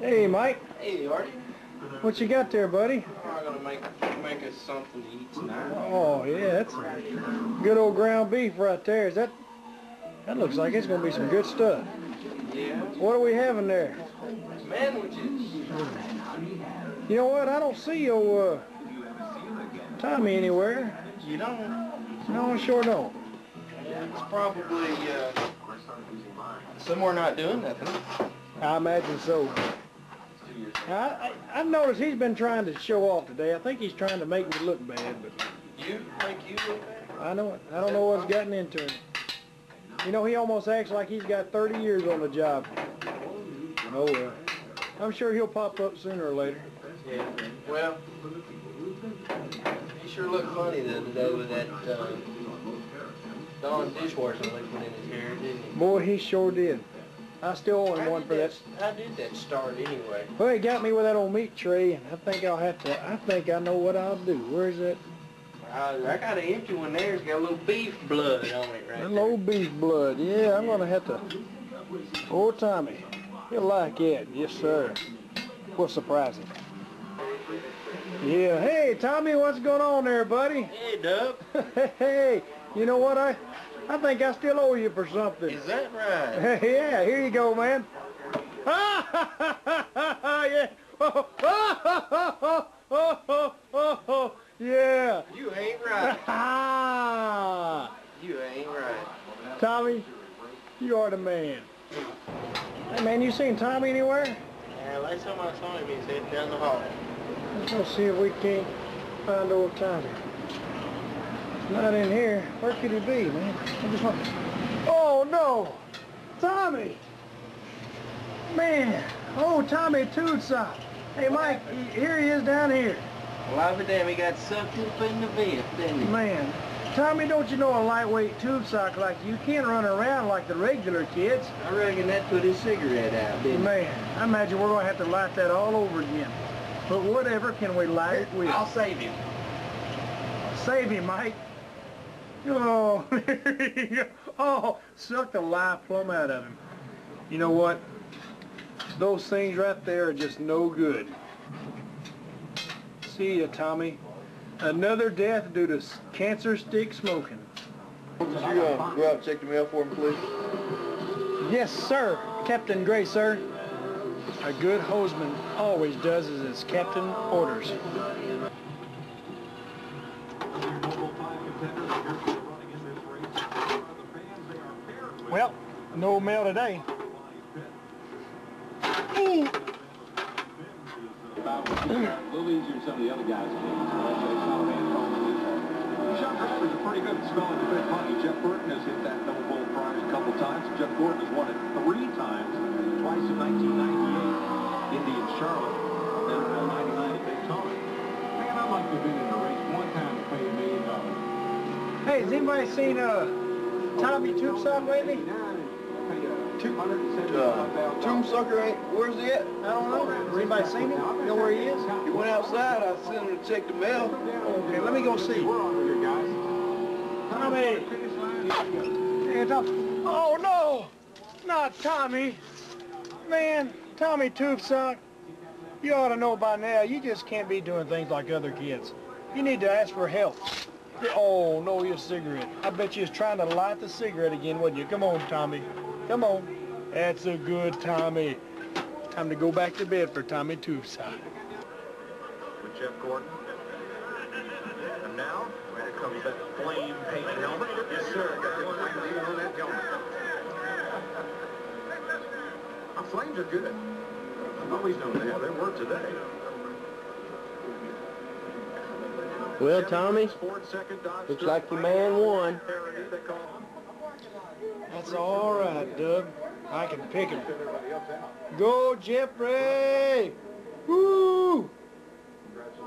Hey, Mike. Hey, Artie. What you got there, buddy? I'm gonna make make us something to eat tonight. Oh, yeah, that's good old ground beef right there. Is that... That looks like it's going to be some good stuff. Yeah. What are we having there? Sandwiches. You know what? I don't see your uh, Tommy anywhere. You don't. No, I sure don't. It's probably uh, somewhere not doing nothing. I imagine so. I, I, I've noticed he's been trying to show off today. I think he's trying to make me look bad, but You think you look bad? I know I don't know what's gotten into him. You know, he almost acts like he's got 30 years on the job. Oh well. I'm sure he'll pop up sooner or later. Yeah. Well, he sure looked funny the other day with that uh, Dawn dishwasher liquid in his hair, didn't he? Boy, he sure did. I still owe him one for that. How did that start anyway? Well, he got me with that old meat tray, and I think I'll have to. I think I know what I'll do. Where's that? Uh, I got an empty one there. It's got a little beef blood on it right old beef blood. Yeah, I'm gonna have to. Old Tommy, he'll like it. Yes, sir. We'll surprise him. Yeah. Hey, Tommy, what's going on there, buddy? Hey, Dub. hey, you know what? I, I think I still owe you for something. Is that right? yeah, here you go, man. yeah. yeah. You ain't right. Ah. You ain't right. Tommy, you are the man. Hey, man, you seen Tommy anywhere? Yeah, last time I saw him, he's heading down the hall. Let's go see if we can't find old Tommy. Not in here. Where could he be, man? I just want... Oh, no! Tommy! Man! Oh, Tommy Tube Sock! Hey, Mike, he- here he is down here. Well, I'll be damned, he got sucked up in the vent, didn't he? Man, Tommy, don't you know a lightweight tube sock like you can't run around like the regular kids? I reckon that put his cigarette out, didn't Man, I imagine we're going to have to light that all over again. But whatever can we light it with? I'll save him. Save him, Mike. Oh, there you go. Oh, suck the life plumb out of him. You know what? Those things right there are just no good. See ya, Tommy. Another death due to cancer stick smoking. Could you uh, go out and check the mail for him, please? Yes, sir. Captain Gray, sir. A good hoseman always does as his captain orders. Well, no mail today. a little easier than some of the other guys' games. So that's a solid man calling it. Sean Crawford's a pretty good spell in the big money. Jeff Burton has hit that double bull prize a couple times. Jeff Gordon has won it three times, twice in 1998, Indy in Charlotte, then in 99 at Daytona. Man, I'd like to have been in a race one time to pay a million dollars. Hey, has anybody seen uh, Tommy Tombstone lately? Uh, Tomb Sucker ain't, where's he at? I don't know. Has anybody seen him? You know where he is? He went outside, I sent him to check the mail. Okay, let me go see. We're on here, guys. Tommy! Hey, Tom- Oh, no! Not Tommy! Man, Tommy Tombstone, you ought to know by now, you just can't be doing things like other kids. You need to ask for help. Oh, no, your cigarette. I bet you was trying to light the cigarette again, wasn't you? Come on, Tommy. Come on. That's a good Tommy. Time to go back to bed for Tommy Tombstone. with Jeff Gordon. And now, here comes that flame painted helmet. Yes, sir. Got one on that helmet. Our flames are good. I've always known that. They work today. Well, Tommy, Sports second Dodge looks like your man won. parody they call them. That's all right, Doug. I can pick him. Everybody. Go, Jeffrey! Woo!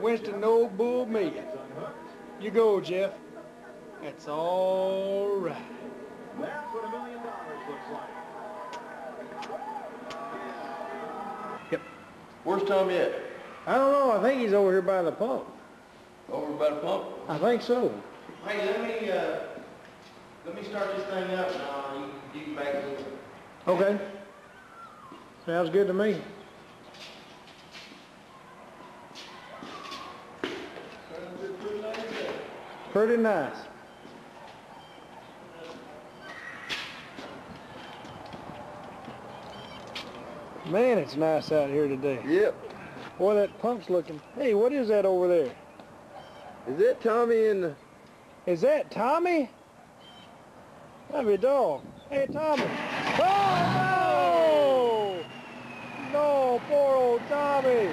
Winston No Bull me. You go, Jeff. That's all right. That's what a million dollars looks like. Where's Tommy at? I don't know. I think he's over here by the pump. Over by the pump? I think so. Hey, let me, uh, let me start this thing up now, uh, you, back it up. Okay. Sounds good to me. Pretty nice. Man, it's nice out here today. Yep. Boy, that pump's looking. Hey, what is that over there? Is that Tommy in the... Is that Tommy? That'd be dog. Hey, Tommy. Oh, no! No, poor old Tommy.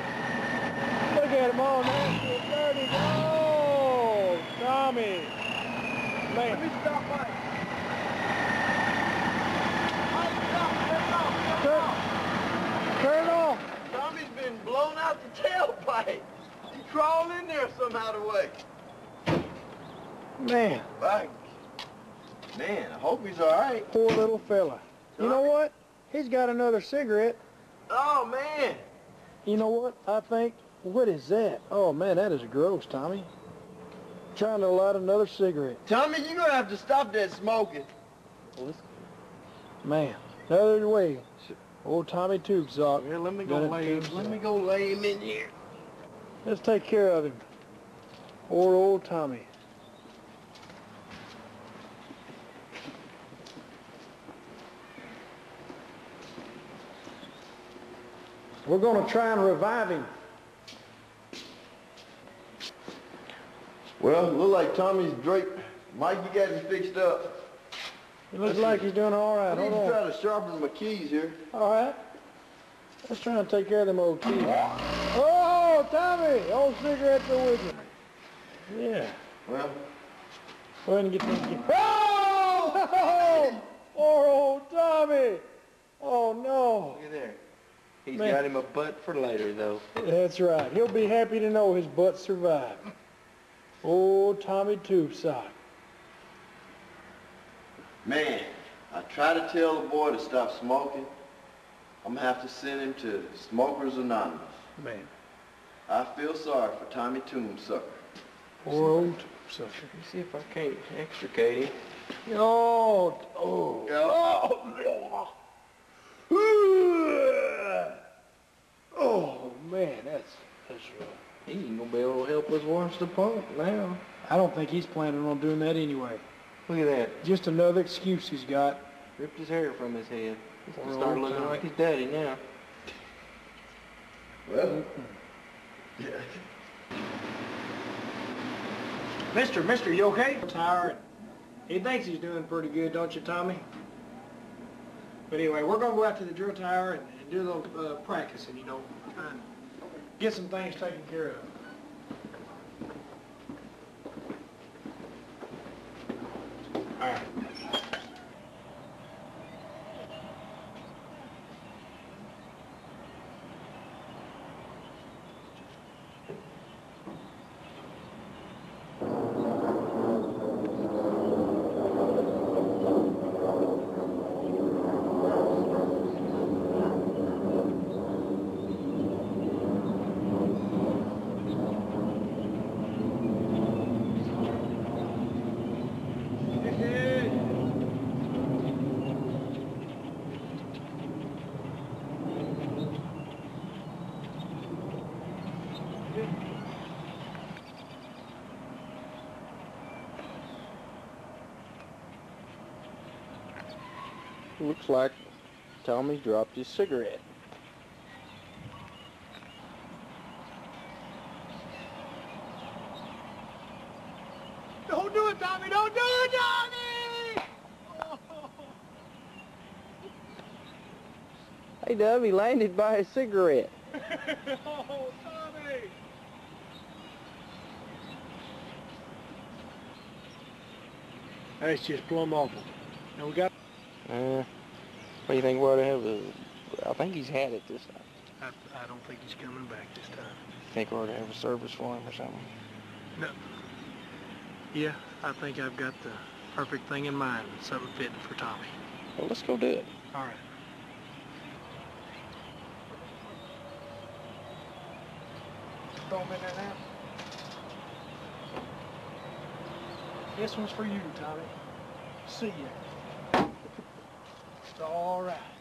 Look at him on that dirty dog. Tommy. Man. Let me stop by. Turn, turn off. Tommy's been blown out the tailpipe. He crawled in there somehow the way. Man, Bang. Man, I hope he's all right. poor little fella. You know what? He's got another cigarette. Oh, man. You know what? I think, what is that? Oh man, that is gross, Tommy. Trying to light another cigarette. Tommy, you're going to have to stop that smoking. Man, another way. Old Tommy Tube Sock. Here, let me go lay him. Let me go lay him in here. Let's take care of him. Poor old Tommy. We're going to try and revive him. Well, look like Tommy's draped. Mike, you got him fixed up. He looks Let's like he's doing all right. I need Hold to try to sharpen my keys here. All right. Let's try and take care of them old keys. Oh, Tommy! Old cigarettes are with you. Yeah. Well, Go ahead and get them. Get... Oh! Poor old Tommy! Oh, no. look at there. He's Man. got him a butt for later, though. That's right. He'll be happy to know his butt survived. Old Tommy Tube Sock. Man, I try to tell the boy to stop smoking. I'm gonna have to send him to Smokers Anonymous. Man. I feel sorry for Tommy Tombsucker. Poor old Tube Sucker. Let me see if I can't extricate him. Oh, oh. Oh, oh, man, that's, that's rough. He ain't gonna be able to help us wash the pump now. I don't think he's planning on doing that anyway. Look at that. Just another excuse he's got. Ripped his hair from his head. He's Poor gonna start looking like his daddy now. Well, Mister, mister, you okay? Tired. He thinks he's doing pretty good, don't you, Tommy? But anyway, we're gonna go out to the drill tower and, and do a little uh, practicing, you know, get some things taken care of. All right. Looks like Tommy dropped his cigarette. Don't do it, Tommy! Don't do it, Tommy! Hey, Dub, he landed by his cigarette. oh, Tommy! That's just plumb awful. Now we got. Uh, what do you think we ought to have? A, I think he's had it this time. I, I don't think he's coming back this time. think we ought to have a service for him or something. No. Yeah, I think I've got the perfect thing in mind. Something fitting for Tommy. Well, let's go do it. All right. Throw him in there now. This one's for you, Tommy. See ya. All right.